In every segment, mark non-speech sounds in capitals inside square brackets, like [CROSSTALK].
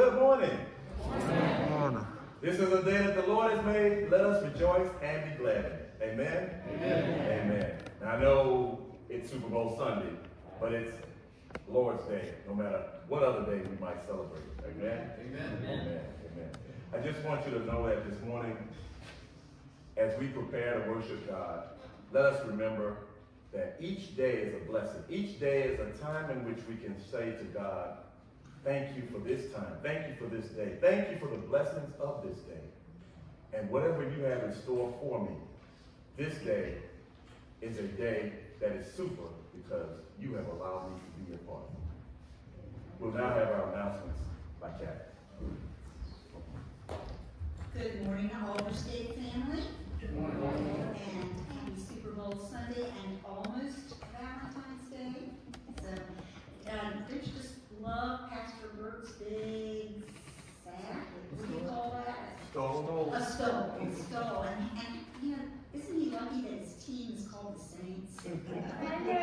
Good morning. Good morning. This is a day that the Lord has made. Let us rejoice and be glad in. Amen? Amen. Amen. Now, I know it's Super Bowl Sunday, but it's Lord's Day, no matter what other day we might celebrate. Amen? Amen. Amen. Amen. I just want you to know that this morning, as we prepare to worship God, let us remember that each day is a blessing. Each day is a time in which we can say to God, thank you for this time. Thank you for this day. Thank you for the blessings of this day. And whatever you have in store for me, this day is a day that is super because you have allowed me to be a part of it. We'll now have our announcements by Kathy. Good morning, Aldersgate family. Good morning. And happy Super Bowl Sunday and almost Valentine's Day. So, um, don't just love Pastor Bert's big sack? What do you call that? Stole. A stole, a stole. And, and, you know, isn't he lucky that his team is called the Saints? I know,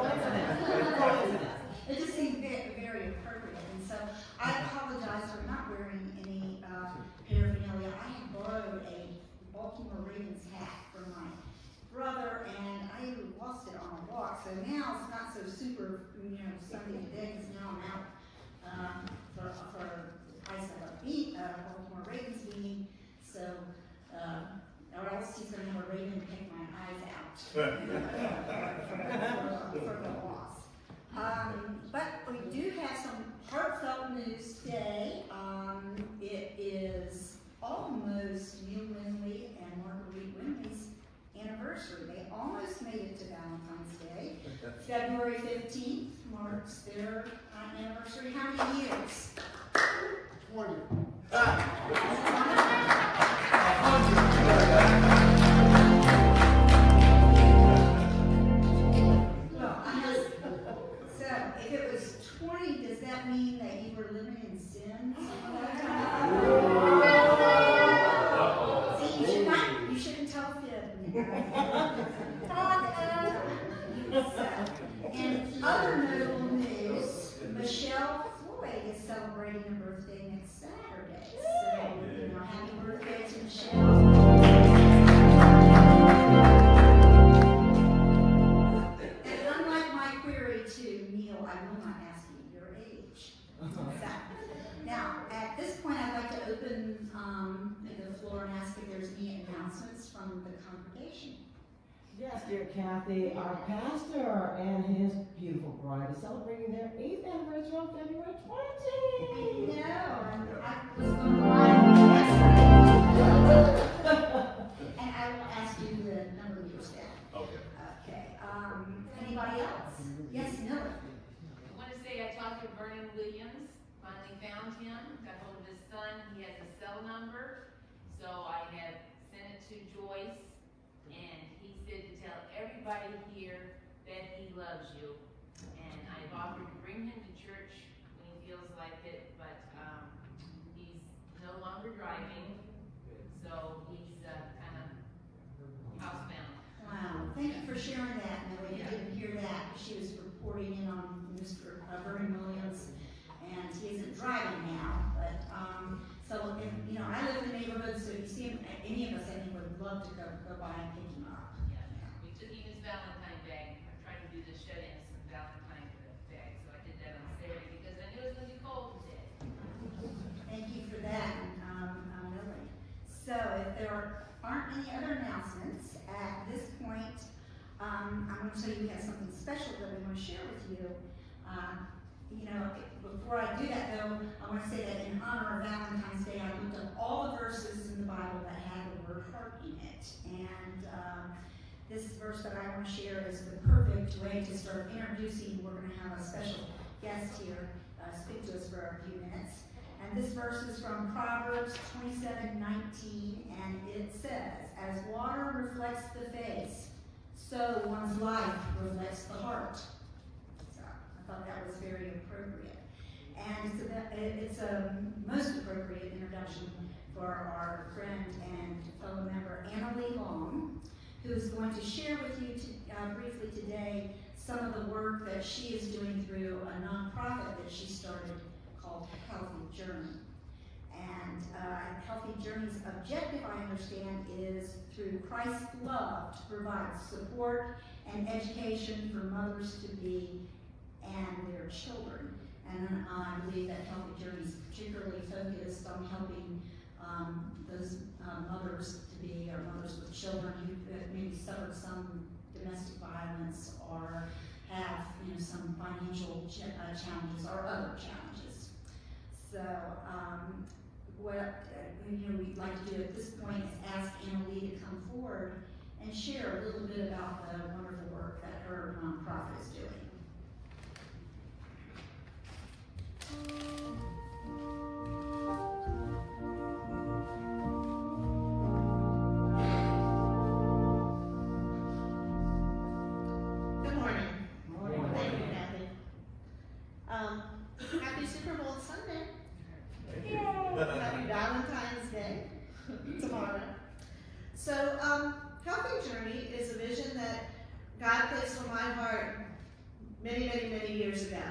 right? [LAUGHS] It just seemed very, very appropriate. And so I apologize for not wearing any uh, paraphernalia. I had borrowed a Baltimore Ravens hat from my brother, and I even lost it on a walk. So now it's not so super, you know, Sunday today, because now I'm out um, for, for I said a beat, uh, Baltimore Ravens meeting. So, uh, or else he's going to have a Raven pick my eyes out [LAUGHS] for, for, for the loss. Um, but we do have some heartfelt news today. Um, it is almost and Marguerite Winley's anniversary. They almost made it to Valentine's Day. February 15th marks their uh, anniversary. How many years? 20. Beautiful bride is celebrating their eighth anniversary on February 20. No, and I was going to write And I will ask you the number of your staff. Okay. Okay, um, anybody else? Yes, no. I want to say I talked to Vernon Williams, finally found him, got hold of his son, he has a cell number, so I have sent it to Joyce, and he said to tell everybody here that he loves you. And I've to bring him to church when he feels like it, but, um, he's no longer driving, so he's, uh, kind of housebound. Wow, thank you for sharing that, Millie. I didn't hear that. She was reporting in on Mr. Vernon Williams, and he isn't driving now, but, um, so, if, you know, I live in the neighborhood, so if you see him, any of us, I think, would love to go, go by and pick him up. Yeah, we took him his Valentine bag, I'm trying to do the shut-ins and Valentine bag, so I did that on Saturday because I knew it was gonna be cold today. Thank you for that, um, uh, Millie. So if there aren't any other announcements, at this point, um, I'm gonna tell you we have something special that we wanna with you. Know, before I do that though, I wanna say that in honor of Valentine's Day, I looked up all the verses in the Bible that had the word heart in it. And, um, this verse that I wanna share is the perfect way to start introducing, we're gonna have a special guest here, uh, speak to us for a few minutes. And this verse is from Proverbs 27 19, and it says, As water reflects the face, so one's life reflects the heart. So thought that was very appropriate. And it's a, it's a most appropriate introduction for our friend and fellow member Anna Lee Long, who is going to share with you to, uh, briefly today some of the work that she is doing through a nonprofit that she started called Healthy Journey. And uh, Healthy Journey's objective, I understand, is through Christ's love to provide support and education for mothers to be and their children. And I believe that Healthy Journey is particularly focused on helping um, those uh, mothers to be, or mothers with children who maybe suffered some domestic violence or have, you know, some financial ch uh, challenges or other challenges. So, um, what uh, you know we'd like to do at this point is ask Anna Lee to come forward and share a little bit about the wonderful work that her nonprofit is doing. God placed on my heart many, many, many years ago.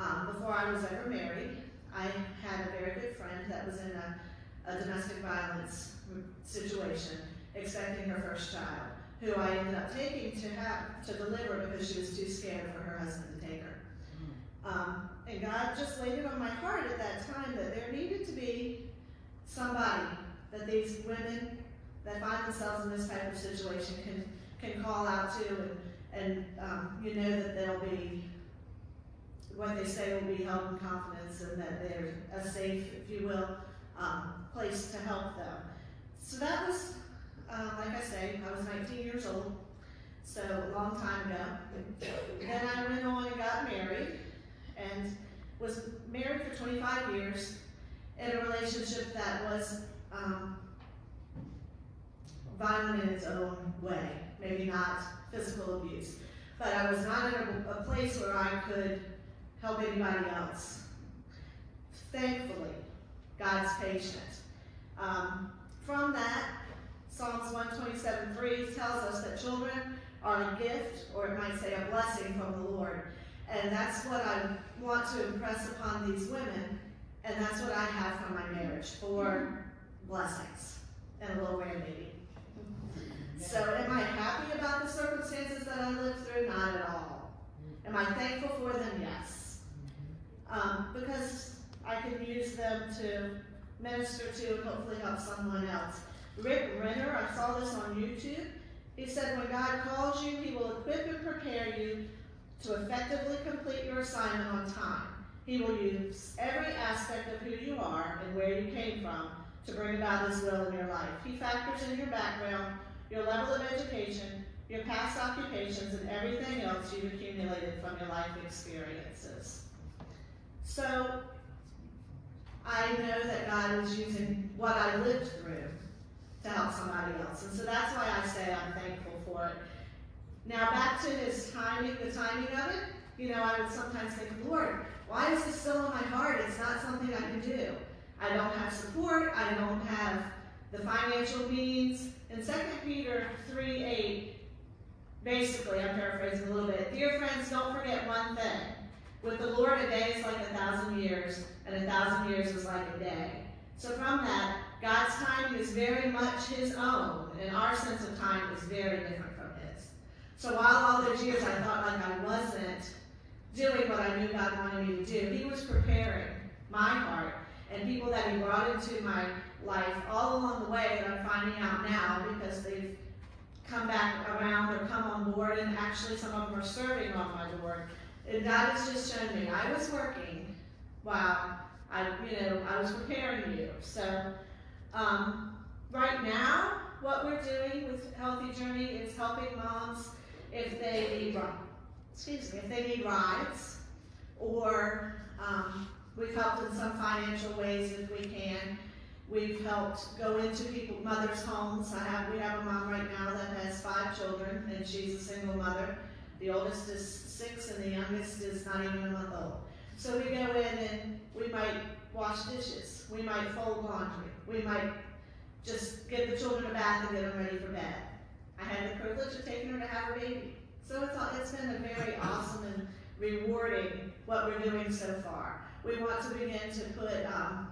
Um, before I was ever married, I had a very good friend that was in a, a domestic violence situation, expecting her first child, who I ended up taking to have to deliver because she was too scared for her husband to take her. Um, and God just laid it on my heart at that time that there needed to be somebody that these women that find themselves in this type of situation can can call out to, and and um, you know that they'll be what they say will be held in confidence, and that they're a safe, if you will, um, place to help them. So that was, uh, like I say, I was 19 years old, so a long time ago. Then I went on and got married, and was married for 25 years in a relationship that was um, violent in its own way, maybe not physical abuse. But I was not in a, a place where I could help anybody else. Thankfully, God's patient. Um, from that, Psalms 127.3 tells us that children are a gift, or it might say a blessing from the Lord. And that's what I want to impress upon these women, and that's what I have from my marriage, for blessings and a little grandbaby. So am I happy about the circumstances that I lived through? Not at all. Am I thankful for them? Yes. Um, because I can use them to minister to and hopefully help someone else. Rick Renner, I saw this on YouTube. He said, when God calls you, he will equip and prepare you to effectively complete your assignment on time. He will use every aspect of who you are and where you came from to bring about his will in your life. He factors in your background, your level of education, your past occupations, and everything else you've accumulated from your life experiences. So, I know that God is using what I lived through to help somebody else. And so that's why I say I'm thankful for it. Now back to his timing, the timing of it, you know, I would sometimes think, Lord, why is this still in my heart? It's not something I can do. I don't have support, I don't have the financial means. In 2 Peter 3, 8, basically, I'm paraphrasing a little bit, dear friends, don't forget one thing. With the Lord, a day is like a thousand years, and a thousand years is like a day. So from that, God's time is very much his own, and our sense of time is very different from his. So while all those years I thought like I wasn't doing what I knew God wanted me to do, he was preparing my heart and people that he brought into my life all along the way that I'm finding out now because they've come back around or come on board and actually some of them are serving on my board. And God has just shown me I was working while I, you know, I was preparing you. So um, right now, what we're doing with Healthy Journey is helping moms if they need, excuse me, if they need rides, or um, we've helped in some financial ways if we can. We've helped go into people, mothers' homes. I have, we have a mom right now that has five children, and she's a single mother. The oldest is six, and the youngest is not even a month old. So we go in and we might wash dishes. We might fold laundry. We might just give the children a bath and get them ready for bed. I had the privilege of taking her to have her baby. So it's, all, it's been a very awesome and rewarding what we're doing so far. We want to begin to put um,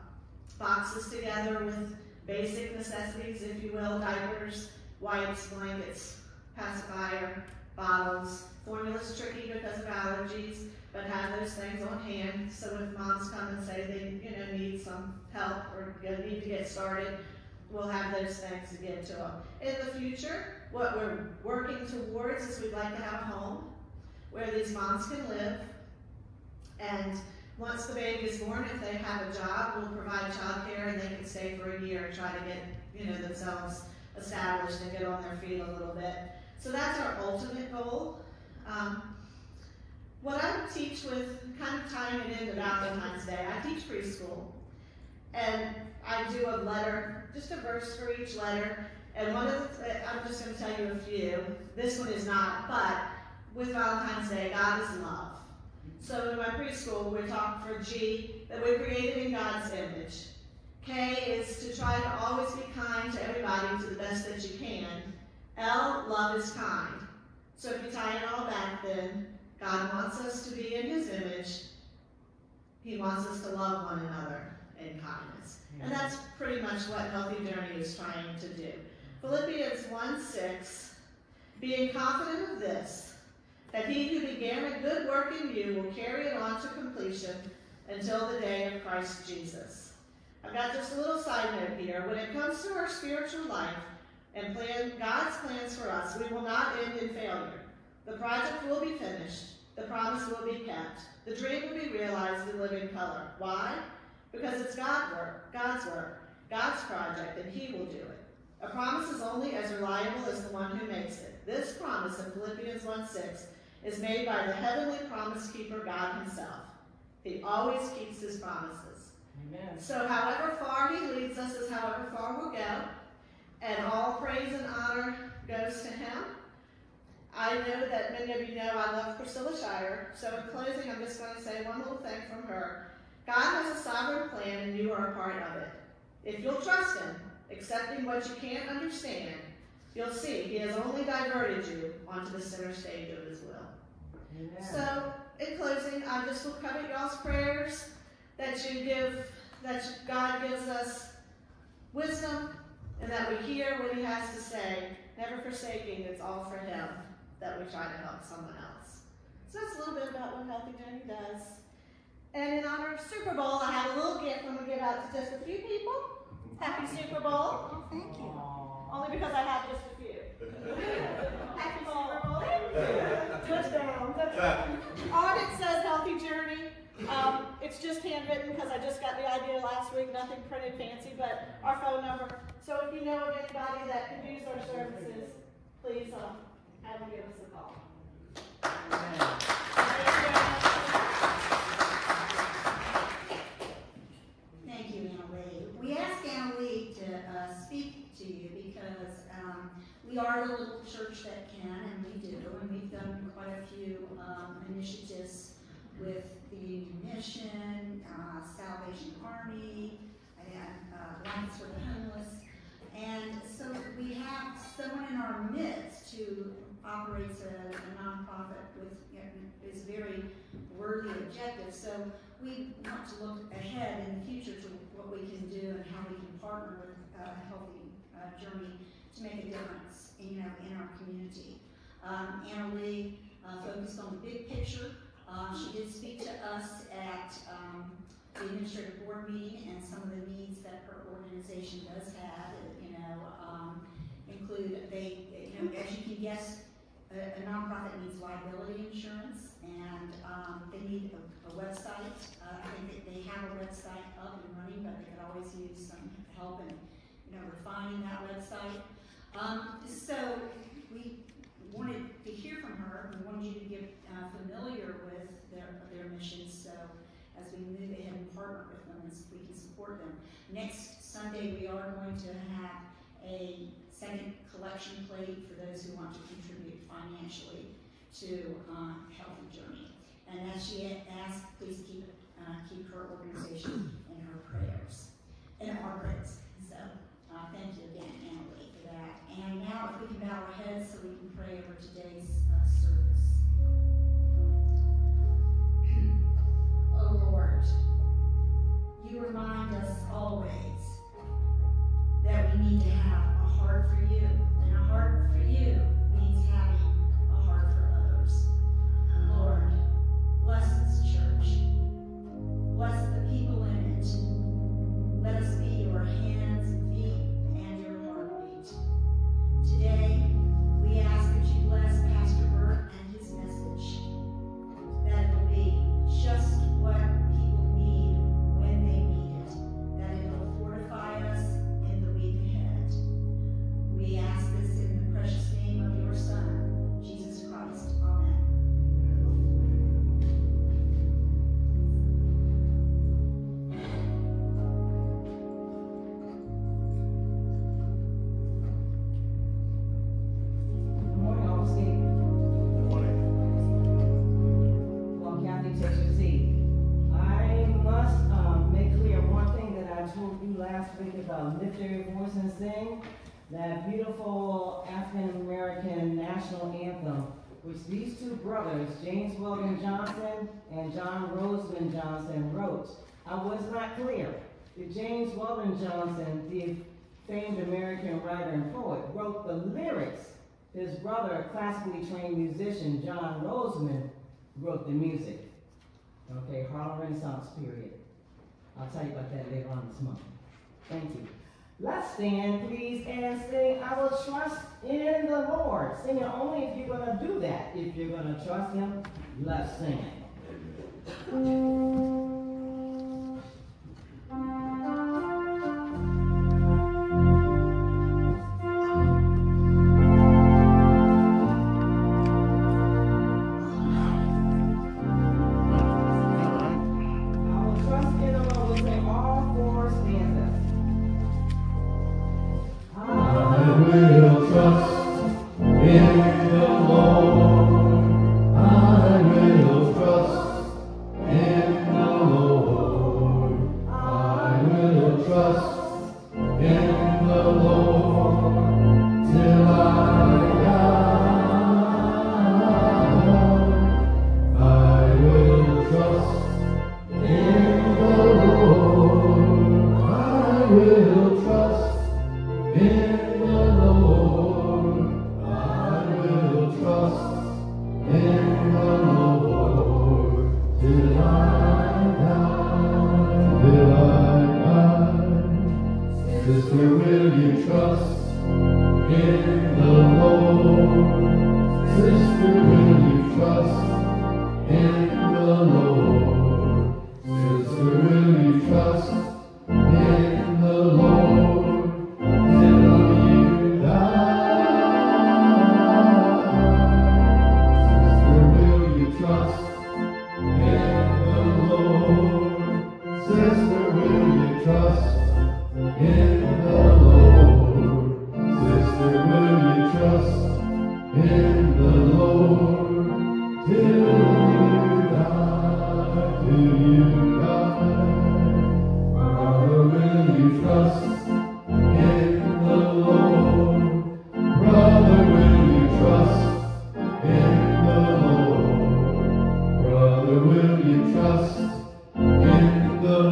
boxes together with basic necessities, if you will, diapers, wipes, blankets, pacifier, bottles. Formula's tricky because of allergies, but have those things on hand. So if moms come and say they, you know, need some help or need to get started, we'll have those things to give to them. In the future, what we're working towards is we'd like to have a home where these moms can live. And once the baby is born, if they have a job, we'll provide childcare and they can stay for a year and try to get, you know, themselves established and get on their feet a little bit. So that's our ultimate goal. Um, what I teach with, kind of tying it into Valentine's Day, I teach preschool. And I do a letter, just a verse for each letter. And one of the, I'm just going to tell you a few. This one is not, but with Valentine's Day, God is love. So in my preschool, we talk for G, that we're created in God's image. K is to try to always be kind to everybody to the best that you can. L, love is kind. So if you tie it all back then, God wants us to be in his image. He wants us to love one another in kindness. And that's pretty much what Healthy Journey is trying to do. Philippians 1 6, being confident of this, that he who began a good work in you will carry it on to completion until the day of Christ Jesus. I've got just a little side note here. When it comes to our spiritual life and plan, God's plans for us, we will not end in failure. The project will be finished. The promise will be kept. The dream will be realized in living color. Why? Because it's God's work, God's work, God's project, and He will do it. A promise is only as reliable as the one who makes it. This promise in Philippians 1:6 is made by the heavenly promise keeper, God Himself. He always keeps His promises. Amen. So, however far He leads us is however far we'll go, and all praise and honor goes to Him. I know that many of you know I love Priscilla Shirer, so in closing, I'm just going to say one little thing from her. God has a sovereign plan, and you are a part of it. If you'll trust Him, accepting what you can't understand, you'll see He has only diverted you onto the center stage of His will. Amen. So, in closing, I just will covet y'all's prayers that you give, that God gives us wisdom and that we hear what He has to say, never forsaking it's all for Him that we try to help someone else. So that's a little bit about what Healthy Journey does. And in honor of Super Bowl, I have a little gift I'm going to give out to just a few people. Happy Super Bowl. Oh, thank you. Aw. Only because I have just a few. [LAUGHS] Happy Super Bowl. Touchdown. Touchdown. On it says Healthy Journey. Um, it's just handwritten because I just got the idea last week, nothing printed fancy, but our phone number. So if you know of anybody that can use our services, please um, have them give us a call. Thank you Anna Lee. We asked Anna Lee to uh, speak to you because um, we are a little church that can, and we do, and we've done quite a few um, initiatives with Mission, uh, Salvation Army, and uh, Lions for the Homeless. And so we have someone in our midst who operates a, a nonprofit with, is very worthy objective. So we want to look ahead in the future to what we can do and how we can partner with uh, a healthy uh, journey to make a difference, you know, in our community. Um, Anna Lee uh, focused on the big picture. Uh, she did speak to us at um, the administrative board meeting and some of the needs that her organization does have. You know, um, include they, you know, as you can guess, a, a nonprofit needs liability insurance and um, they need a, a website. Uh, I think that they have a website up and running, but they could always use some help in, you know, refining that website. Um, so we wanted to hear from her. We wanted you to get uh, familiar with So as we move ahead and partner with them, and we can support them. Next Sunday, we are going to have a second collection plate for those who want to contribute financially to uh, Healthy Journey. And as she asked, please keep uh, keep her organization in her prayers, in our prayers. So uh, thank you again, Anna Lee, for that. And now, if we can bow our heads so we can pray over today's remind us always that we need to have a heart for you and a heart for you. National anthem, which these two brothers, James Weldon Johnson and John Rosamond Johnson, wrote. I was not clear. If James Weldon Johnson, the famed American writer and poet, wrote the lyrics, his brother, a classically trained musician, John Rosamond, wrote the music. Okay, Harlem Renaissance period. I'll tell you about that later on this month. Thank you. Let's stand, please, and sing, I will trust in the Lord. Sing it only if you're going to do that. If you're going to trust Him, let's sing it. Mm.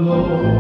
Oh.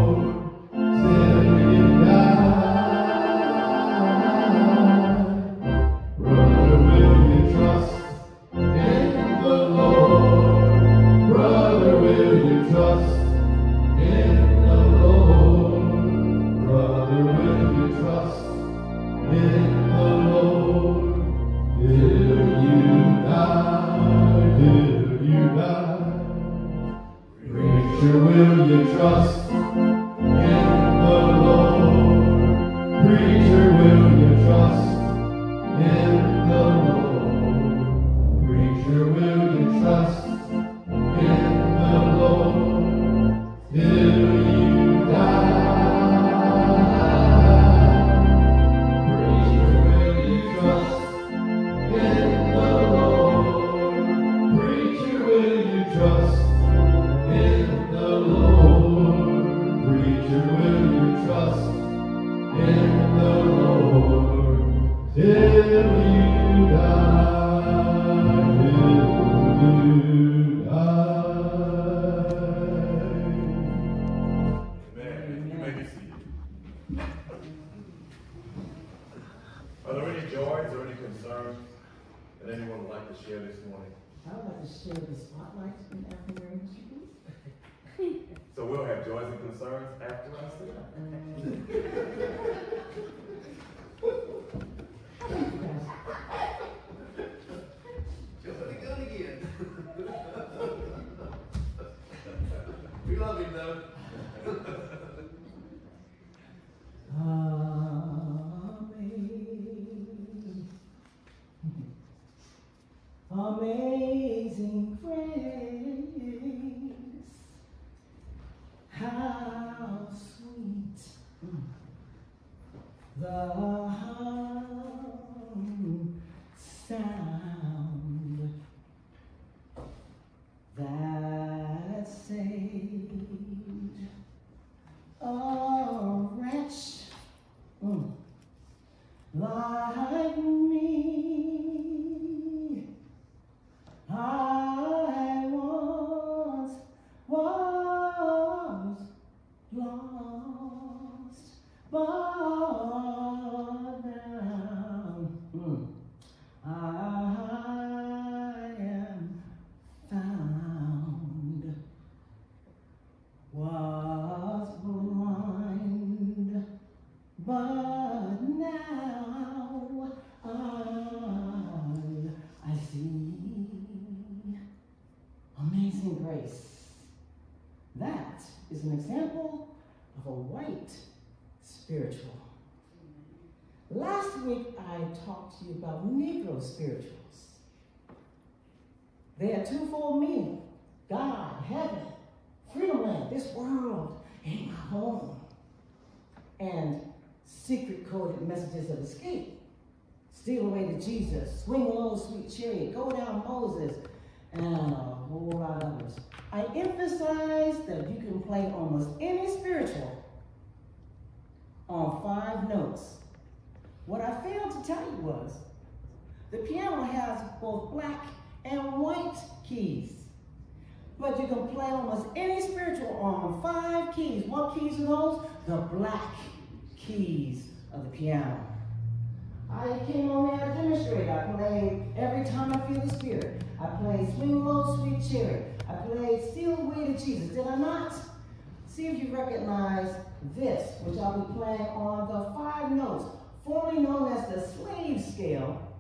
This, which I'll be playing on the five notes, formerly known as the slave scale,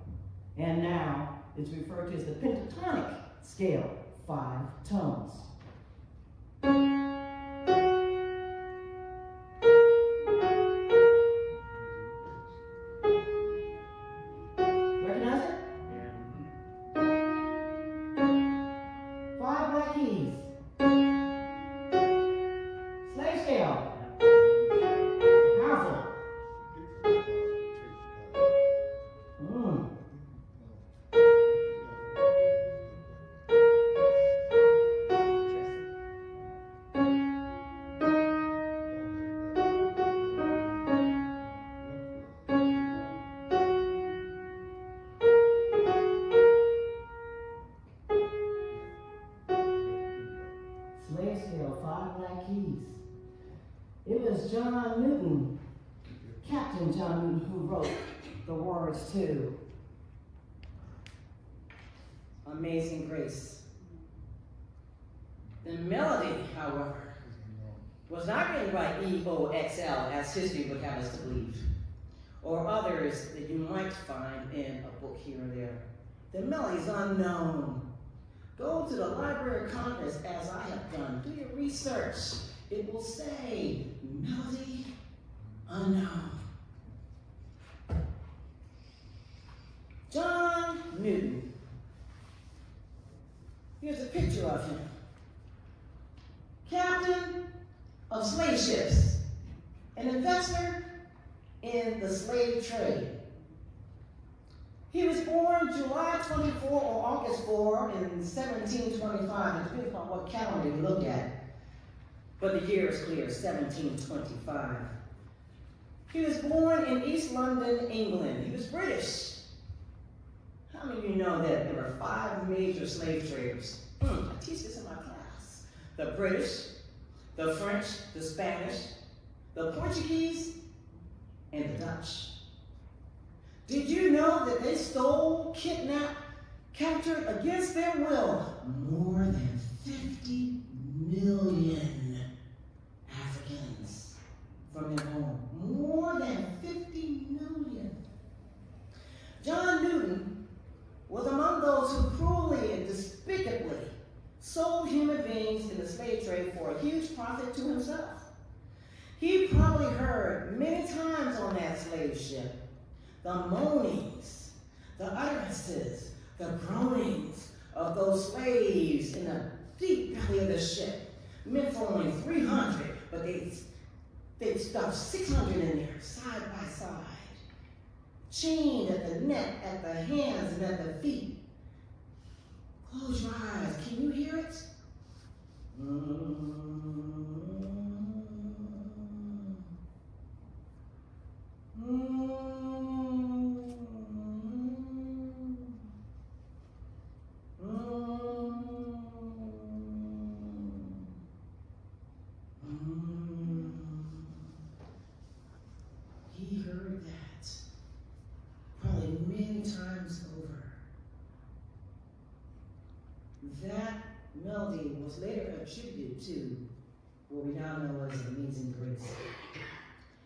and now it's referred to as the pentatonic scale, five tones. History would have us to believe, or others that you might find in a book here or there. The is unknown. Go to the Library of Congress as I have done. Do your research. It will say melody unknown. John Newton. Here's a picture of him. Captain of slave ships, an investor in the slave trade. He was born July 24 or August 4 in 1725. It depends on what calendar you look at. But the year is clear, 1725. He was born in East London, England. He was British. How many of you know that there were five major slave traders? Hmm, I teach this in my class. The British, the French, the Spanish, the Portuguese, and the Dutch. Did you know that they stole, kidnapped, captured against their will more than 50 million Africans from their home? More than 50 million. John Newton was among those who cruelly and despicably sold human beings in the slave trade for a huge profit to himself. He probably heard many times on that slave ship the moanings, the utterances, the groanings of those slaves in the deep belly of the ship, meant for only 300, but they, they stuffed 600 in there, side by side, chained at the neck, at the hands, and at the feet. Close your eyes. Can you hear it? Mm -hmm. Mm -hmm. To what we now know as Amazing Grace.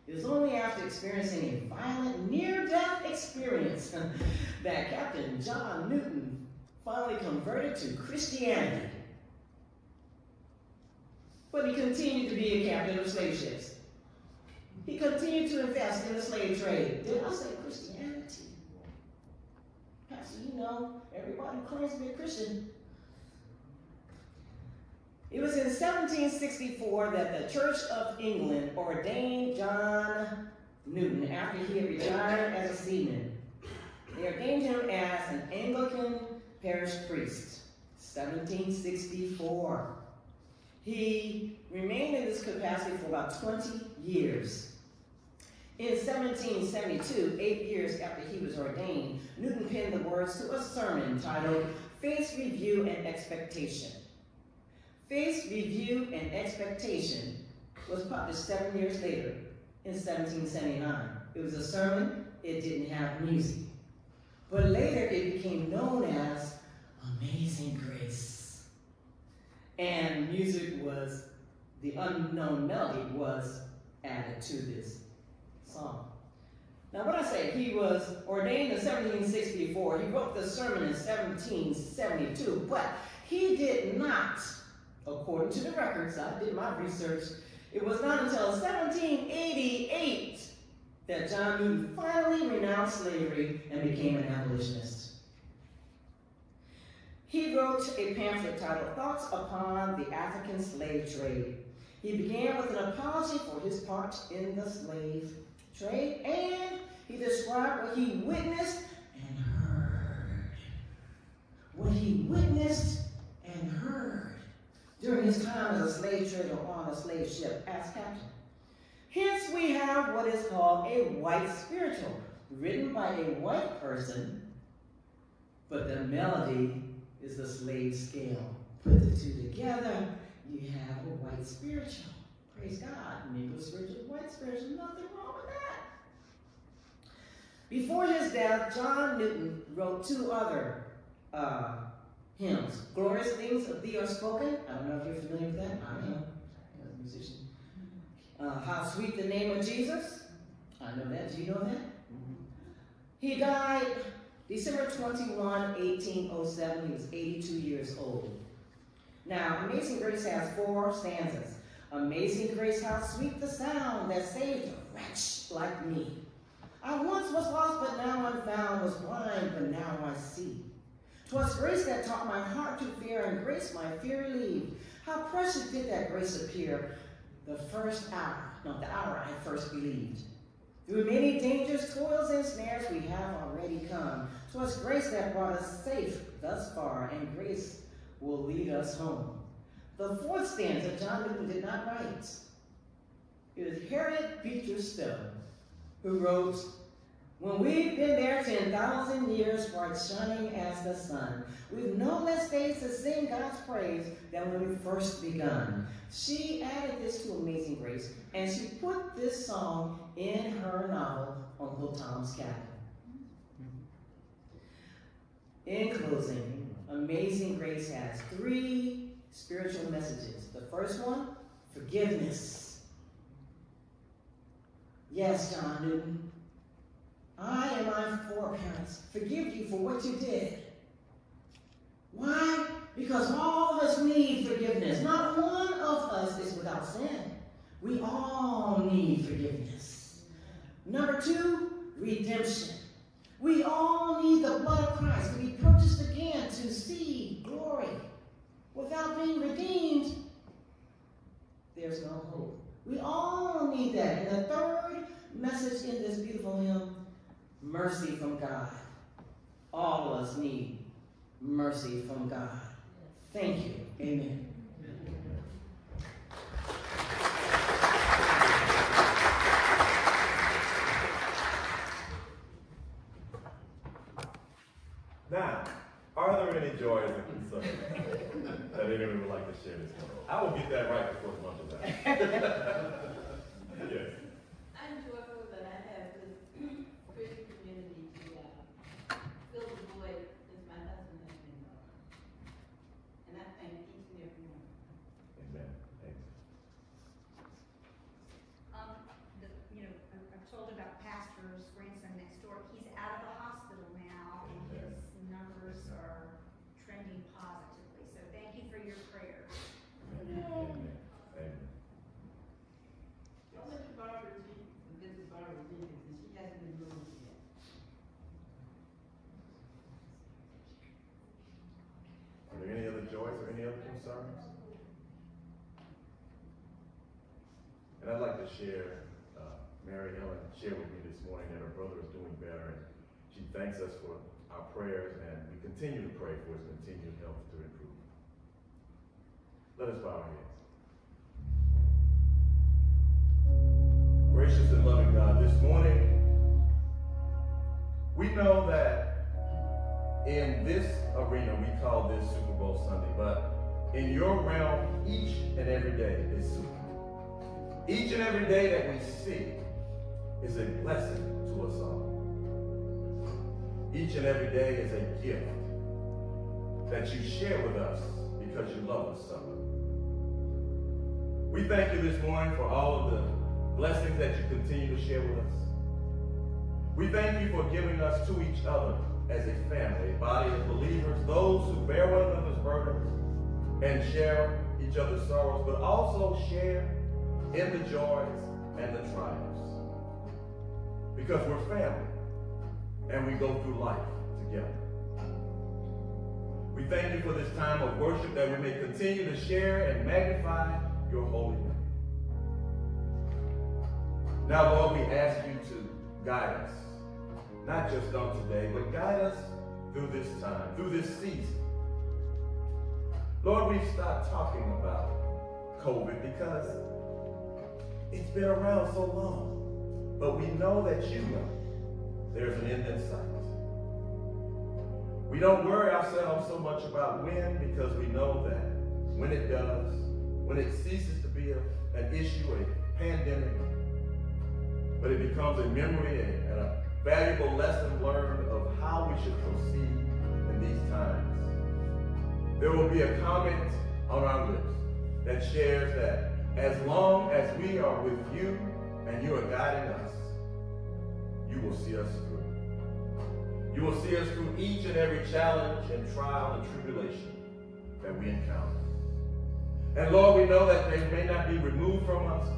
It was only after experiencing a violent near-death experience [LAUGHS] that Captain John Newton finally converted to Christianity. But he continued to be a captain of slave ships. He continued to invest in the slave trade. Did I say Christianity? Pastor, you know, everybody claims to be a Christian. It was in 1764 that the Church of England ordained John Newton after he had retired as a seaman. They ordained him as an Anglican parish priest. 1764. He remained in this capacity for about 20 years. In 1772, eight years after he was ordained, Newton penned the words to a sermon titled Faith Review and Expectation. Faith, Review, and Expectation was published seven years later in 1779. It was a sermon, it didn't have music. But later it became known as Amazing Grace. And music was, the unknown melody was added to this song. Now, what I say, he was ordained in 1764. He wrote the sermon in 1772, but he did not According to the records, I did my research, it was not until 1788 that John Newton finally renounced slavery and became an abolitionist. He wrote a pamphlet titled Thoughts Upon the African Slave Trade. He began with an apology for his part in the slave trade, and he described what he witnessed and heard. What he witnessed during his time as a slave trader on a slave ship as captain. Hence, we have what is called a white spiritual, written by a white person, but the melody is the slave scale. Put the two together, you have a white spiritual. Praise God. Negro spiritual, white spiritual, nothing wrong with that. Before his death, John Newton wrote two other uh, hymns. Glorious things of thee are spoken. I don't know if you're familiar with that. I am. As a musician. Uh, how sweet the name of Jesus. I know that. Do you know that? He died December 21, 1807. He was 82 years old. Now, Amazing Grace has four stanzas. Amazing Grace, how sweet the sound that saved a wretch like me. I once was lost, but now I'm found, was blind, but now I see. 'Twas grace that taught my heart to fear, and grace my fear relieved. How precious did that grace appear the first hour, not the hour I first believed. Through many dangers, toils, and snares we have already come. 'Twas grace that brought us safe thus far, and grace will lead us home. The fourth stanza John Newton did not write. It is Harriet Beecher Stowe who wrote when we've been there 10,000 years, bright shining as the sun, we've no less days to sing God's praise than when we first begun. She added this to Amazing Grace, and she put this song in her novel, Uncle Tom's Cabin. In closing, Amazing Grace has three spiritual messages. The first one, forgiveness. Yes, John Newton, I and my foreparents forgive you for what you did. Why? Because all of us need forgiveness. Not one of us is without sin. We all need forgiveness. Number two, redemption. We all need the blood of Christ to be purchased again to see glory. Without being redeemed, there's no hope. We all need that. And the third message in this beautiful hymn mercy from God. All of us need mercy from God. Thank you. Amen. Now, are there any joys and concerns that anyone would like to share this morning? I will get that right before the month [LAUGHS] yes. I'm joyful that I have told you about Pastor's grandson next door. He's out of the hospital now, and his numbers are trending positively. So thank you for your prayers. Amen. Amen. Don't let the Barbara Jenkins, Mrs. Barbara Jenkins, and she hasn't been moved yet. Are there any other joys or any other concerns? And I'd like to share, uh, Mary Ellen shared with me this morning that her brother is doing better and she thanks us for our prayers and we continue to pray for his continued health to improve. Let us bow our heads. Gracious and loving God, this morning we know that in this arena we call this Super Bowl Sunday, but in your realm, each and every day is Super. Each and every day that we see is a blessing to us all. Each and every day is a gift that you share with us because you love us so. We thank you this morning for all of the blessings that you continue to share with us. We thank you for giving us to each other as a family, a body of believers, those who bear one another's burdens and share each other's sorrows, but also share in the joys and the triumphs. Because we're family and we go through life together. We thank you for this time of worship that we may continue to share and magnify your holy name. Now, Lord, we ask you to guide us, not just on today, but guide us through this time, through this season. Lord, we've stopped talking about COVID because it's been around so long. But we know that you know there's an end in sight. We don't worry ourselves so much about when because we know that when it does, when it ceases to be a, an issue, a pandemic, but it becomes a memory and a valuable lesson learned of how we should proceed in these times. There will be a comment on our lips that shares that as long as we are with you and you are guiding us, you will see us through. You will see us through each and every challenge and trial and tribulation that we encounter. And Lord, we know that they may not be removed from us,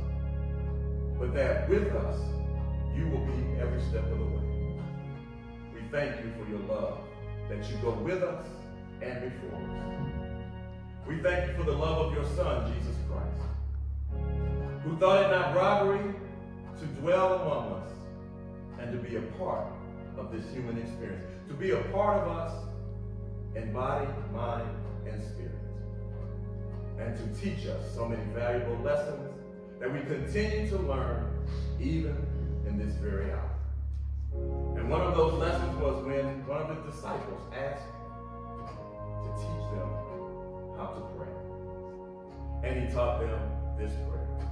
but that with us, you will be every step of the way. We thank you for your love, that you go with us and before us. We thank you for the love of your Son, Jesus Christ, who thought it not robbery to dwell among us and to be a part of this human experience, to be a part of us in body, mind, and spirit, and to teach us so many valuable lessons that we continue to learn even in this very hour. And one of those lessons was when one of the disciples asked to teach them how to pray. And he taught them this prayer.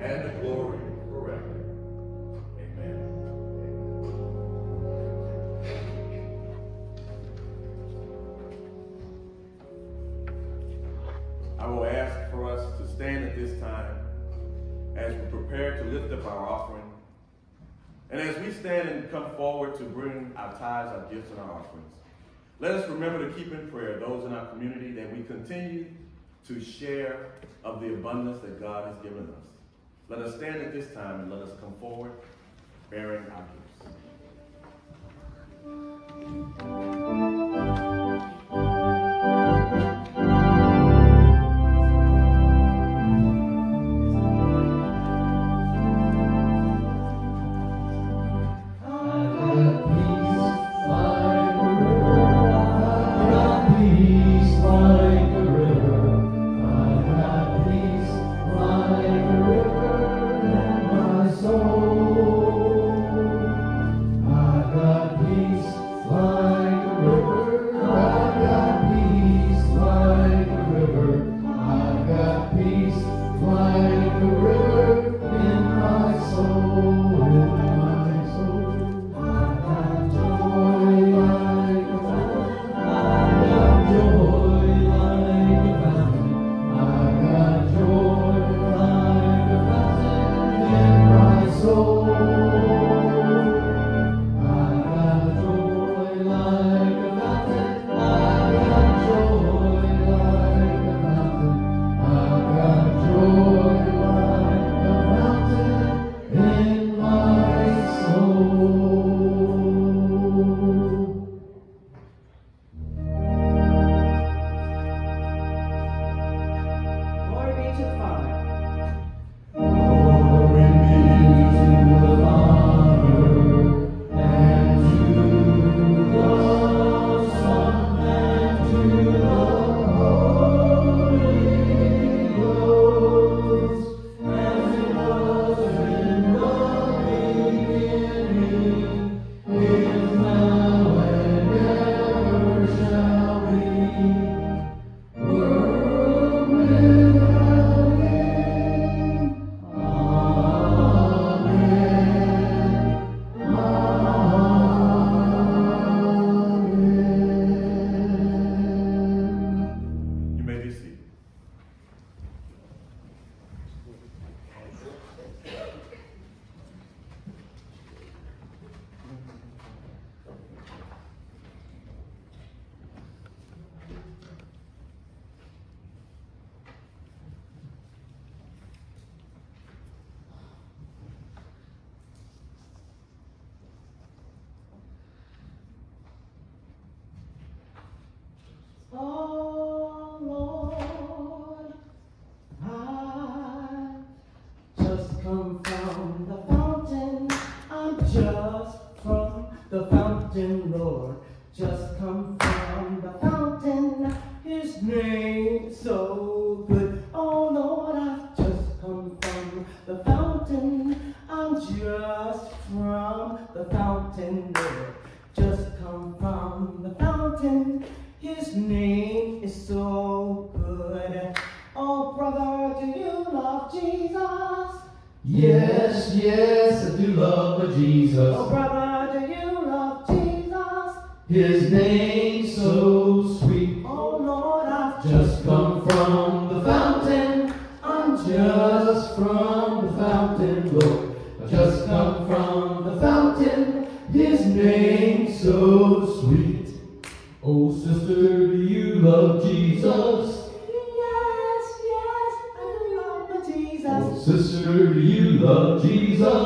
and the glory forever. Amen. I will ask for us to stand at this time as we prepare to lift up our offering. And as we stand and come forward to bring our tithes, our gifts, and our offerings, let us remember to keep in prayer those in our community that we continue to share of the abundance that God has given us. Let us stand at this time and let us come forward bearing our gifts.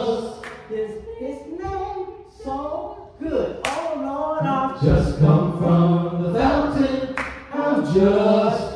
His, his name so good. Oh Lord, I've Just come from the fountain. I'm just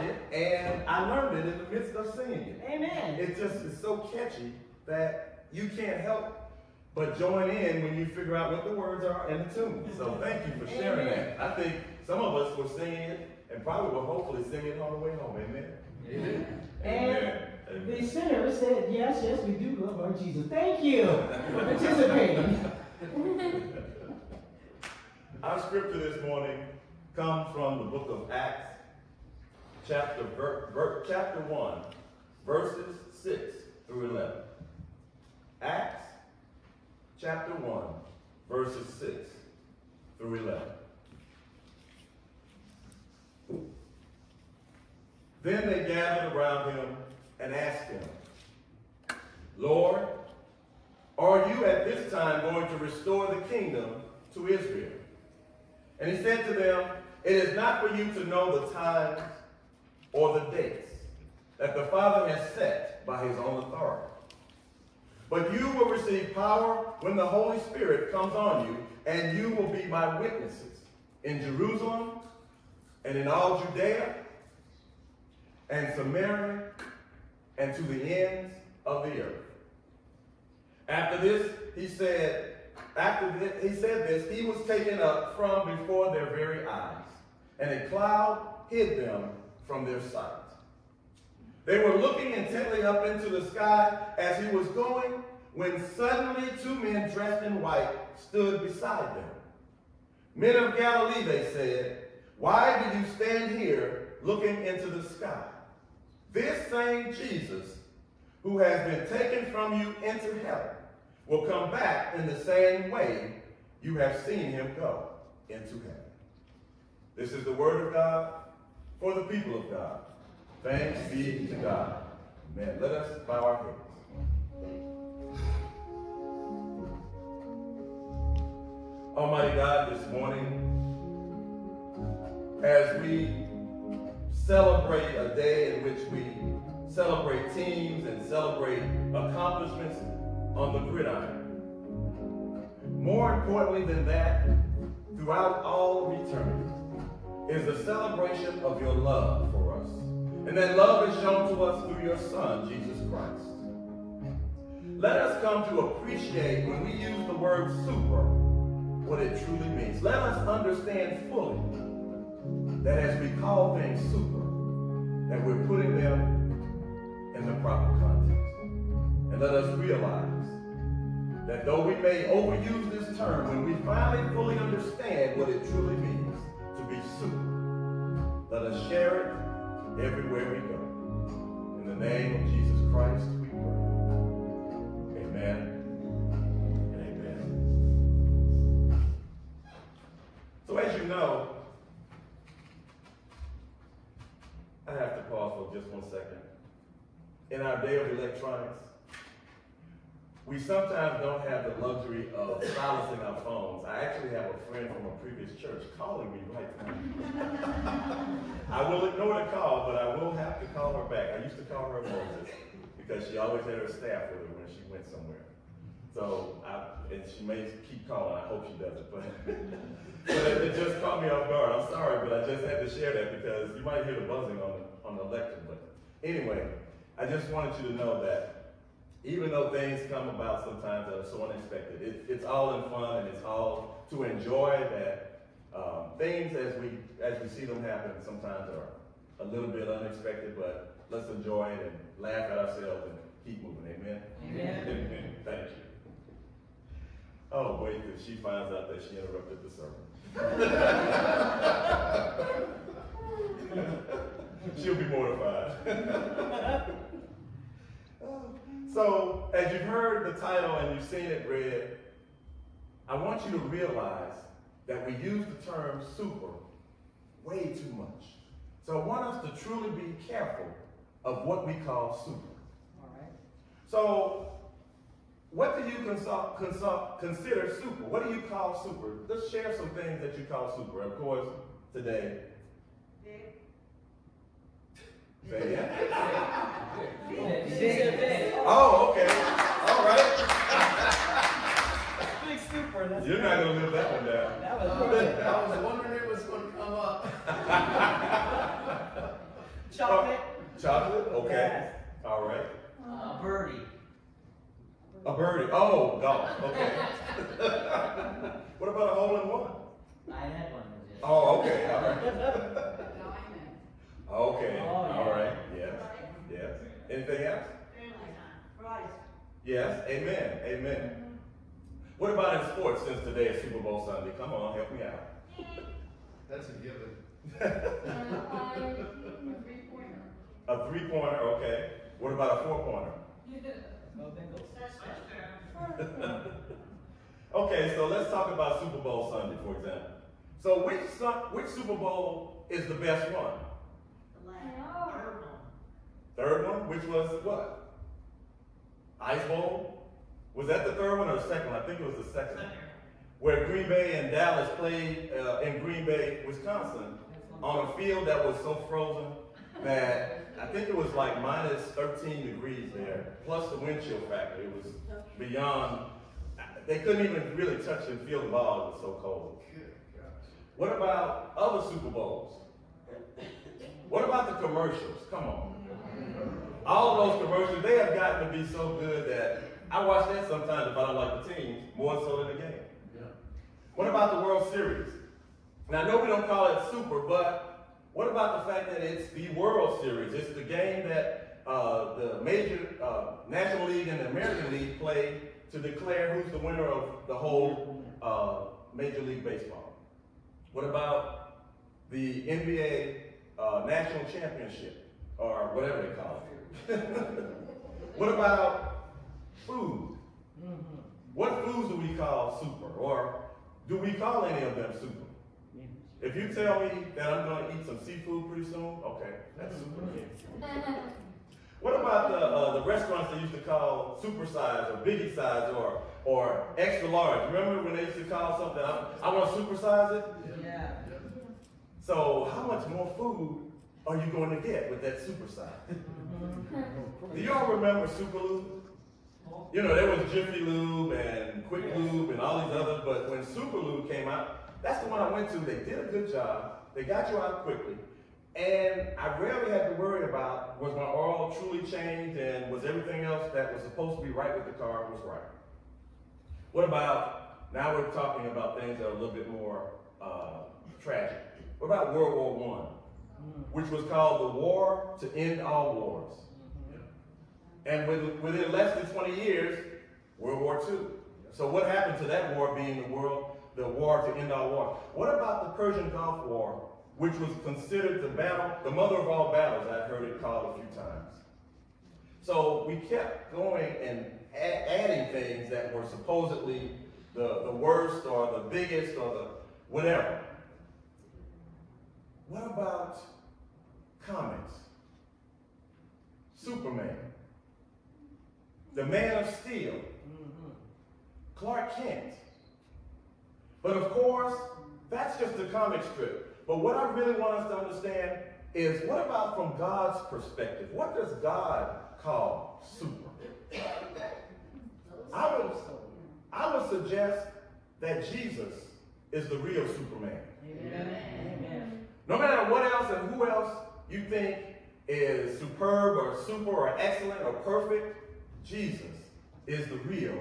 like it, and I learned it in the midst of singing it. Amen. It just is so catchy that you can't help but join in when you figure out what the words are and the tune. So thank you for sharing Amen. that. I think some of us were singing it and probably will hopefully sing it on the way home. Amen. Amen. Amen. And the sinner said, yes, yes, we do love our Jesus. Thank you [LAUGHS] for participating. Our scripture this morning comes from the book of Acts, chapter, ver, ver, chapter 1, verses 6 through 11. Acts, chapter 1, verses 6 through 11. Then they gathered around him and asked him, Lord, are you at this time going to restore the kingdom to Israel? And he said to them, It is not for you to know the times or the dates that the Father has set by his own authority. But you will receive power when the Holy Spirit comes on you, and you will be my witnesses in Jerusalem and in all Judea and Samaria and to the ends of the earth. After this, he said, after he said this, he was taken up from before their very eyes, and a cloud hid them from their sight. They were looking intently up into the sky as he was going, when suddenly two men dressed in white stood beside them. Men of Galilee, they said, why do you stand here looking into the sky? This same Jesus, who has been taken from you into heaven, will come back in the same way you have seen him go. into heaven. This is the word of God for the people of God. Thanks be to God. Amen. Let us bow our heads. Almighty God, this morning, as we celebrate a day in which we celebrate teams and celebrate accomplishments on the gridiron. More importantly than that, throughout all of eternity, is a celebration of your love for us. And that love is shown to us through your Son, Jesus Christ. Let us come to appreciate when we use the word super, what it truly means. Let us understand fully that as we call things super, that we're putting them in the proper context. And let us realize that though we may overuse this term, when we finally fully understand what it truly means be super, let us share it everywhere we go. In the name of Jesus Christ, we pray. Amen. and amen. So as you know, I have to pause for just one second. In our day of electronics, we sometimes don't have the luxury of silencing our phones. I actually have a friend from a previous church calling me right now. [LAUGHS] I will ignore the call, but I will have to call her back. I used to call her Moses because she always had her staff with her when she went somewhere. So, I, and she may keep calling. I hope she doesn't, but, [LAUGHS] but it, it, just caught me off guard. I'm sorry, but I just had to share that because you might hear the buzzing on the, on the lecture. But anyway, I just wanted you to know that even though things come about sometimes that are so unexpected, it, it's all in fun and it's all to enjoy that um, things as we as we see them happen sometimes are a little bit unexpected, but let's enjoy it and laugh at ourselves and keep moving. Amen. Amen. Amen. [LAUGHS] Thank you. Oh, wait till she finds out that she interrupted the sermon. [LAUGHS] She'll be mortified. [LAUGHS] so, as you've heard the title and you've seen it read, I want you to realize that we use the term super way too much. So I want us to truly be careful of what we call super. All right. So what do you consult, consult, consider super? What do you call super? Let's share some things that you call super. Of course, today. Say Big. Oh, okay. All right. [LAUGHS] Big super. That's You're not going to live that one down. That was perfect. I was wondering it was going to come up. [LAUGHS] Chocolate. Chocolate? Okay. Yes. All right. Uh, birdie. A birdie. Oh, golf. Okay. [LAUGHS] what about a hole in one? I had one. Oh, okay. All right. Diamond. Okay. Oh, All yeah. right. Yes. Yes. Anything else? Yes. Amen. Amen. What about in sports since today is Super Bowl Sunday? Come on, help me out. [LAUGHS] That's a given. Three-pointer. A three pointer, okay. What about a four pointer? [LAUGHS] Okay, so let's talk about Super Bowl Sunday, for example. So which which Super Bowl is the best one? Third one, which was what? Ice Bowl? Was that the third one or the second one? I think it was the second one. Where Green Bay and Dallas played uh, in Green Bay, Wisconsin, on a field that was so frozen that I think it was like minus 13 degrees there, plus the wind chill factor. It was beyond, they couldn't even really touch and feel the ball, it was so cold. What about other Super Bowls? What about the commercials? Come on. All those commercials, they have gotten to be so good that I watch that sometimes if I don't like the team, more so than the game. Yeah. What about the World Series? Now, I know we don't call it super, but what about the fact that it's the World Series? It's the game that uh, the major uh, National League and the American League play to declare who's the winner of the whole uh, Major League Baseball. What about the NBA uh, National Championship, or whatever they call it? [LAUGHS] what about food? Mm-hmm. What foods do we call super? Or do we call any of them super? If you tell me that I'm going to eat some seafood pretty soon, okay, that's super [LAUGHS] What about the, uh, the restaurants they used to call super size or biggie size or, or extra large? Remember when they used to call something, I, I want to super size it? Yeah. So how much more food are you going to get with that super size? [LAUGHS] Do y'all remember Super Lube? You know, there was Jiffy Lube and Quick Lube and all these others, but when Super Lube came out, that's the one I went to. They did a good job. They got you out quickly. And I rarely had to worry about was my oil truly changed and was everything else that was supposed to be right with the car was right. What about, now we're talking about things that are a little bit more uh, tragic. What about World War One, which was called the war to end all wars? Mm-hmm. And within less than 20 years, World War II. So what happened to that war being the world, the war to end all wars? What about the Persian Gulf War, which was considered the battle, the mother of all battles, I've heard it called a few times. So we kept going and adding things that were supposedly the, the worst or the biggest or the whatever. What about comics? Superman, the Man of Steel, mm-hmm. Clark Kent. But of course, that's just a comic strip. But what I really want us to understand is what about from God's perspective? What does God call super? I would, I would suggest that Jesus is the real Superman. Amen. Amen. No matter what else and who else you think is superb or super or excellent or perfect, Jesus is the real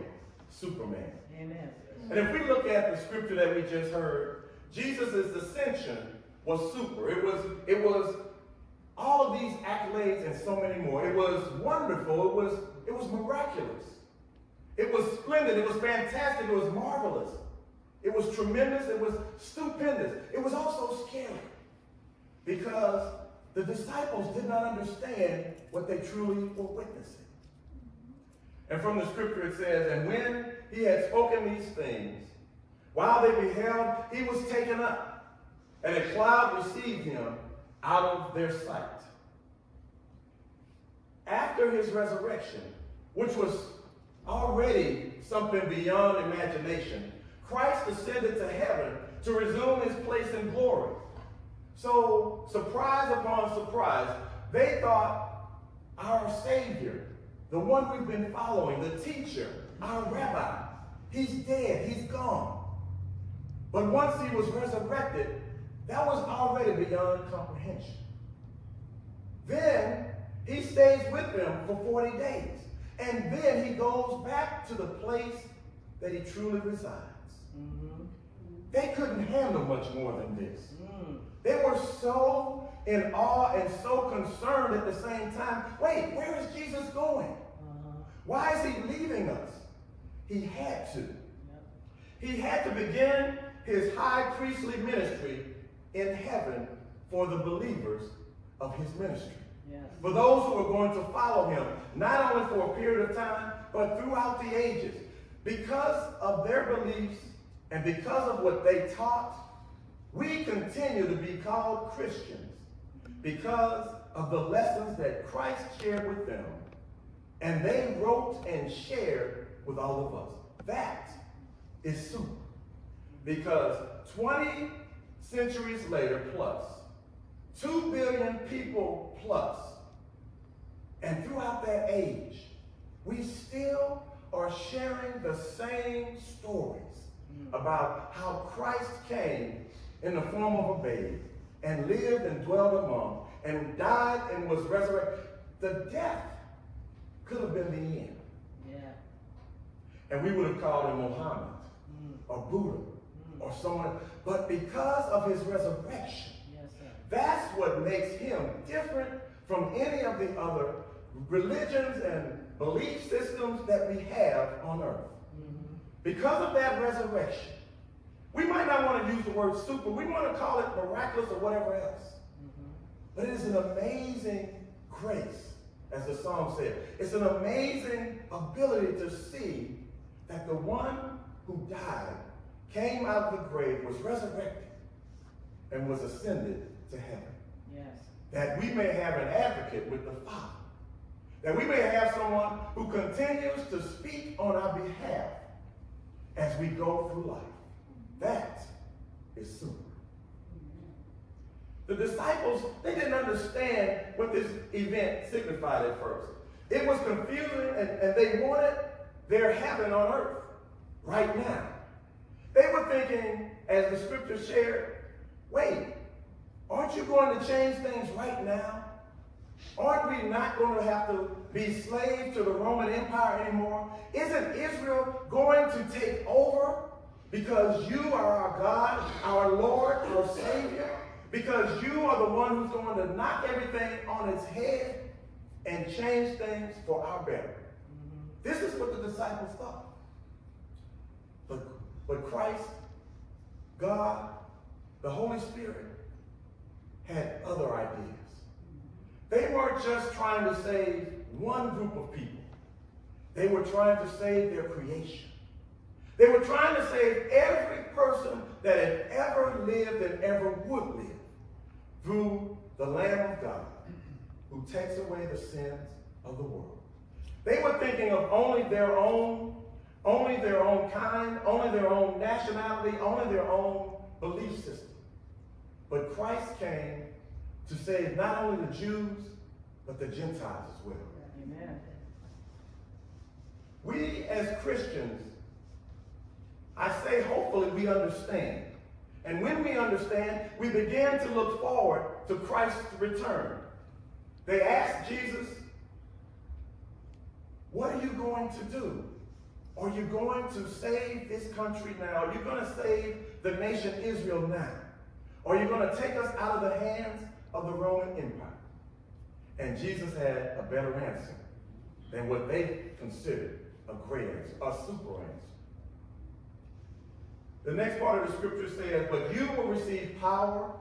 Superman. Amen. And if we look at the scripture that we just heard, Jesus' ascension was super. It was, it was all of these accolades and so many more. It was wonderful. It was, it was miraculous. It was splendid. It was fantastic. It was marvelous. It was tremendous. It was stupendous. It was also scary because the disciples did not understand what they truly were witnessing. And from the scripture it says, And when he had spoken these things, while they beheld, he was taken up, and a cloud received him out of their sight. After his resurrection, which was already something beyond imagination, Christ ascended to heaven to resume his place in glory. So, surprise upon surprise, they thought our Savior, the one we've been following, the teacher, our rabbi, he's dead, he's gone. But once he was resurrected, that was already beyond comprehension. Then he stays with them for 40 days. And then he goes back to the place that he truly resides. Mm -hmm. They couldn't handle much more than this. They were so in awe and so concerned at the same time. Wait, where is Jesus going? Uh-huh. Why is he leaving us? He had to. He had to begin his high priestly ministry in heaven for the believers of his ministry. Yes. For those who are going to follow him, not only for a period of time, but throughout the ages. Because of their beliefs and because of what they taught, we continue to be called Christians because of the lessons that Christ shared with them and they wrote and shared with all of us. That is super. Because 20 centuries later plus, 2 billion people plus, and throughout that age, we still are sharing the same stories about how Christ came in the form of a babe and lived and dwelt among and died and was resurrected. The death could have been the end. Yeah. And we would have called him Muhammad mm. or Buddha mm. or someone. But because of his resurrection, yes, that's what makes him different from any of the other religions and belief systems that we have on earth. Mm -hmm. Because of that resurrection, we might not want to use the word super. We want to call it miraculous or whatever else. Mm-hmm. But it is an amazing grace, as the psalm said. It's an amazing ability to see that the one who died, came out of the grave, was resurrected, and was ascended to heaven. Yes. That we may have an advocate with the Father. That we may have someone who continues to speak on our behalf as we go through life. That is super. The disciples, they didn't understand what this event signified at first. It was confusing and, and they wanted their heaven on earth right now. They were thinking, as the scripture shared, wait, aren't you going to change things right now? Aren't we not going to have to be slaves to the Roman Empire anymore? Isn't Israel going to take over because you are our God, our Lord, our Savior? Because you are the one who's going to knock everything on its head and change things for our better. This is what the disciples thought. But, but Christ, God, the Holy Spirit had other ideas. They weren't just trying to save one group of people. They were trying to save their creation. They were trying to save every person that had ever lived and ever would live through the Lamb of God who takes away the sins of the world. They were thinking of only their own, only their own kind, only their own nationality, only their own belief system. But Christ came to save not only the Jews, but the Gentiles as well. Amen. We as Christians, I say hopefully we understand. And when we understand, we begin to look forward to Christ's return. They asked Jesus, what are you going to do? Are you going to save this country now? Are you going to save the nation Israel now? Are you going to take us out of the hands of the Roman Empire? And Jesus had a better answer than what they considered a great answer, a super answer. The next part of the scripture says, But you will receive power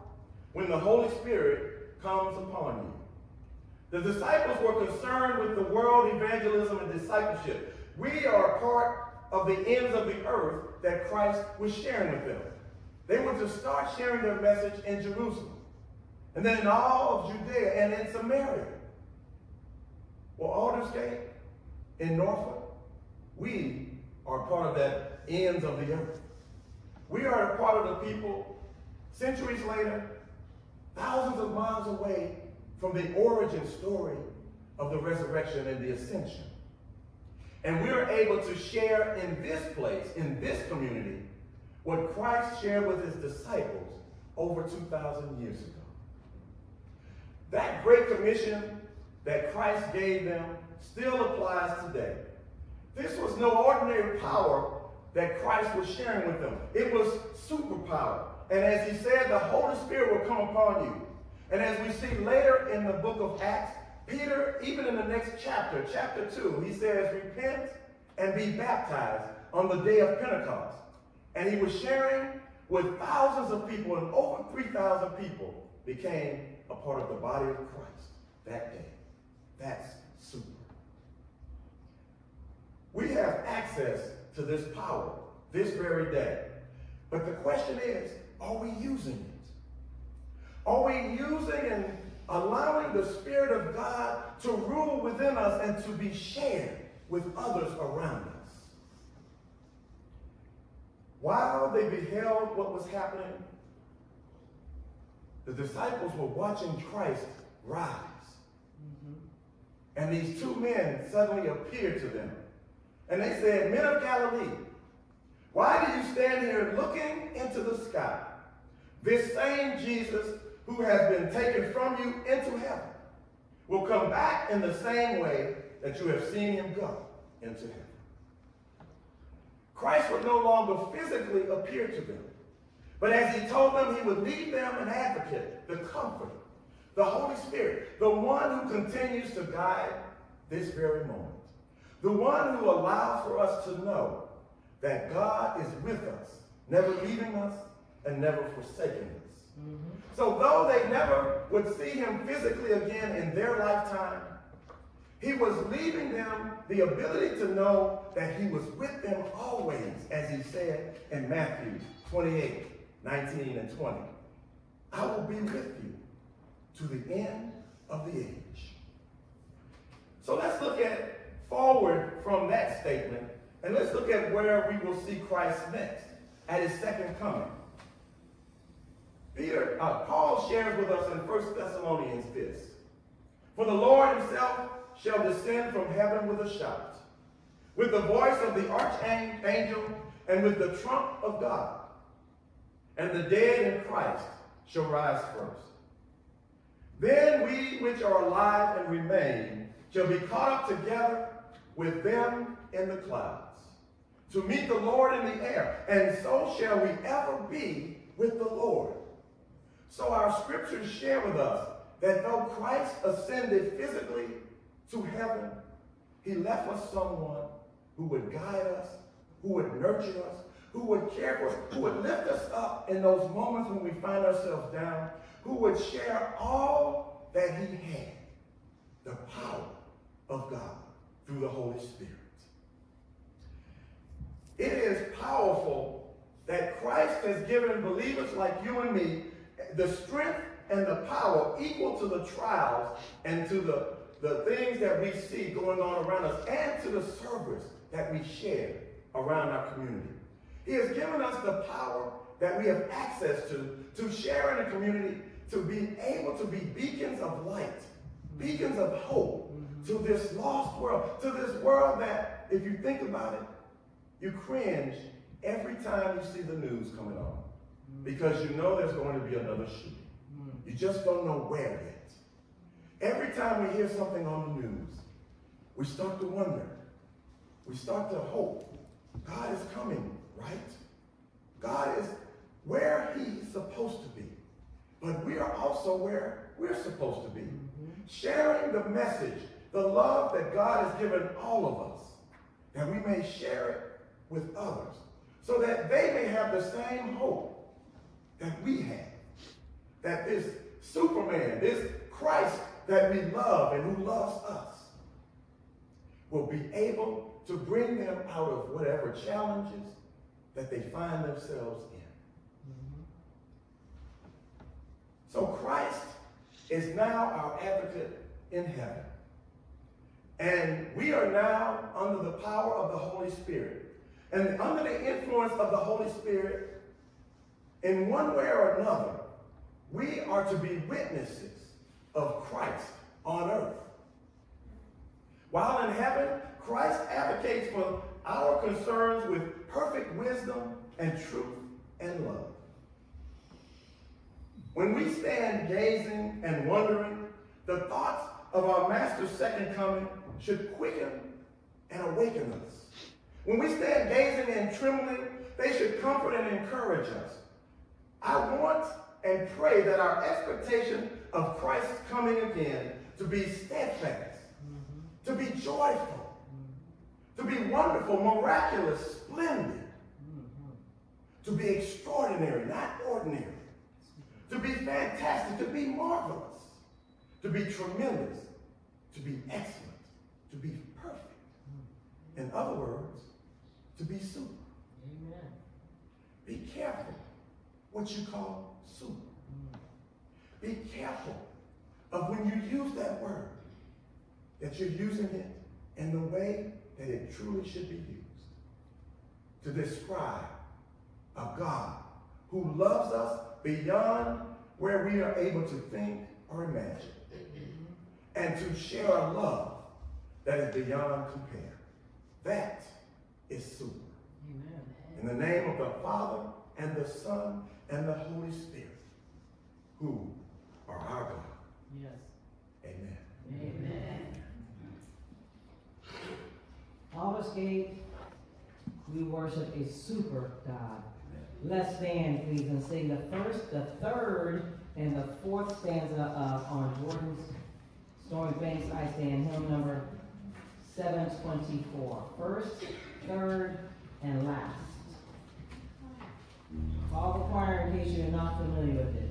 when the Holy Spirit comes upon you. The disciples were concerned with the world evangelism and discipleship. We are a part of the ends of the earth that Christ was sharing with them. They were to start sharing their message in Jerusalem, and then in all of Judea and in Samaria. Well, Aldersgate, in Norfolk, we are part of that ends of the earth. We are a part of the people, centuries later, thousands of miles away from the origin story of the resurrection and the ascension. And we are able to share in this place, in this community, what Christ shared with his disciples over 2,000 years ago. That great commission that Christ gave them still applies today. This was no ordinary power that Christ was sharing with them. It was superpower. And as he said, the Holy Spirit will come upon you. And as we see later in the book of Acts, Peter, even in the next chapter, chapter 2, he says, repent and be baptized on the day of Pentecost. And he was sharing with thousands of people, and over 3,000 people became a part of the body of Christ that day. That's super. We have access to this power this very day. But the question is, are we using it? Are we using and allowing the Spirit of God to rule within us and to be shared with others around us? While they beheld what was happening, the disciples were watching Christ rise. Mm-hmm. And these two men suddenly appeared to them. And they said, Men of Galilee, why do you stand here looking into the sky? This same Jesus who has been taken from you into heaven will come back in the same way that you have seen him go into heaven. Christ would no longer physically appear to them. But as he told them, he would leave them an advocate, the comforter, the Holy Spirit, the one who continues to guide this very moment, the one who allows for us to know that God is with us, never leaving us and never forsaking us. Mm -hmm. So though they never would see him physically again in their lifetime, he was leaving them the ability to know that he was with them always, as he said in Matthew 28, 19 and 20. I will be with you to the end of the age. So let's look at forward from that statement and let's look at where we will see Christ next at his second coming. Peter, uh, Paul shares with us in 1 Thessalonians this. For the Lord himself shall descend from heaven with a shout, with the voice of the archangel, and with the trump of God. And the dead in Christ shall rise first. Then we which are alive and remain shall be caught up together with them in the clouds to meet the Lord in the air, and so shall we ever be with the Lord. So our scriptures share with us that though Christ ascended physically to heaven, he left us someone who would guide us, who would nurture us, who would care for us, who would lift us up in those moments when we find ourselves down, who would share all that he had, the power of God through the Holy Spirit. It is powerful that Christ has given believers like you and me the strength and the power equal to the trials and to the, the things that we see going on around us and to the service that we share around our community. He has given us the power that we have access to to share in a community, to be able to be beacons of light, beacons of hope to this lost world, to this world that, if you think about it, you cringe every time you see the news coming on mm. because you know there's going to be another shooting. Mm. You just don't know where yet. Every time we hear something on the news, we start to wonder. We start to hope. God is coming, right? God is where he's supposed to be. But we are also where we're supposed to be. Mm-hmm. Sharing the message, the love that God has given all of us, that we may share it with others, so that they may have the same hope that we have. That this Superman, this Christ that we love and who loves us, will be able to bring them out of whatever challenges that they find themselves in. Mm-hmm. So Christ is now our advocate in heaven. And we are now under the power of the Holy Spirit. And under the influence of the Holy Spirit, in one way or another, we are to be witnesses of Christ on earth. While in heaven, Christ advocates for our concerns with perfect wisdom and truth and love. When we stand gazing and wondering, the thoughts of our Master's second coming should quicken and awaken us. When we stand gazing and trembling, they should comfort and encourage us. I want and pray that our expectation of Christ's coming again to be steadfast, to be joyful, to be wonderful, miraculous, splendid, to be extraordinary, not ordinary, to be fantastic, to be marvelous, to be tremendous, to be excellent, to be perfect. In other words, to be super. Amen. Be careful what you call super. Be careful of when you use that word, that you're using it in the way that it truly should be used to describe a God who loves us beyond where we are able to think or imagine, and to share a love that is beyond compare. That is super. Amen. In the name of the Father and the Son and the Holy Spirit, who are our God. Yes. Amen. Amen. 8th, we worship a super God. Let's stand, please, and sing the first, the third, and the fourth stanza of On Jordan's Stormy Banks I Stand, hymn number 724. First, third, and last. Call the choir in case you're not familiar with it.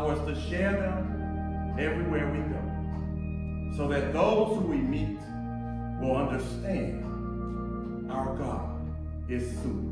for us to share them everywhere we go so that those who we meet will understand our God is soon.